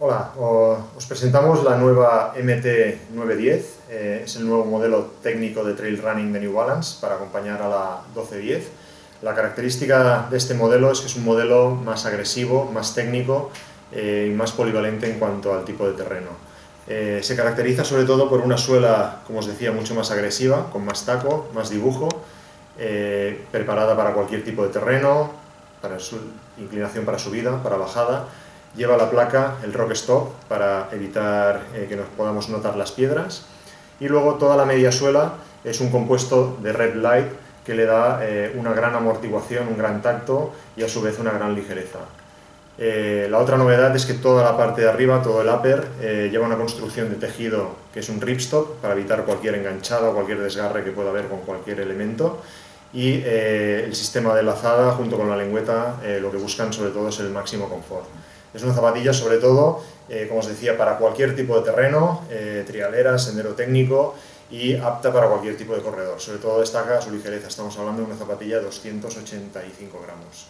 Hola, os presentamos la nueva MT910, eh, es el nuevo modelo técnico de trail running de New Balance para acompañar a la 1210. La característica de este modelo es que es un modelo más agresivo, más técnico eh, y más polivalente en cuanto al tipo de terreno. Eh, se caracteriza sobre todo por una suela, como os decía, mucho más agresiva, con más taco, más dibujo, preparada para cualquier tipo de terreno, para su inclinación para subida, para bajada, Lleva la placa el Rock Stop para evitar eh, que nos podamos notar las piedras. Y luego toda la media suela es un compuesto de Red Light que le da eh, una gran amortiguación, un gran tacto y a su vez una gran ligereza. Eh, la otra novedad es que toda la parte de arriba, todo el upper, lleva una construcción de tejido que es un ripstop para evitar cualquier enganchada o cualquier desgarre que pueda haber con cualquier elemento y el sistema de lazada junto con la lengüeta lo que buscan sobre todo es el máximo confort. Es una zapatilla sobre todo, eh, como os decía, para cualquier tipo de terreno, eh, trialera, sendero técnico y apta para cualquier tipo de corredor. Sobre todo destaca su ligereza, estamos hablando de una zapatilla de 285 gramos.